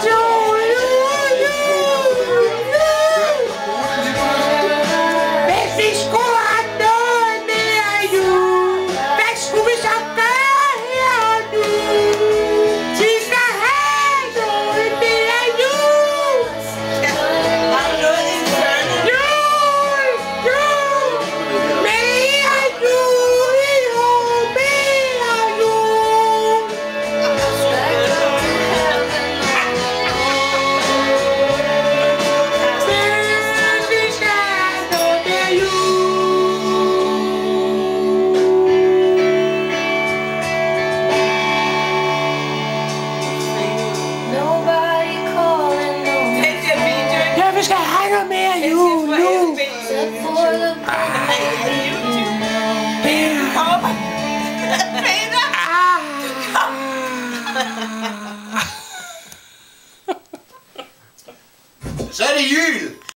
就。Salut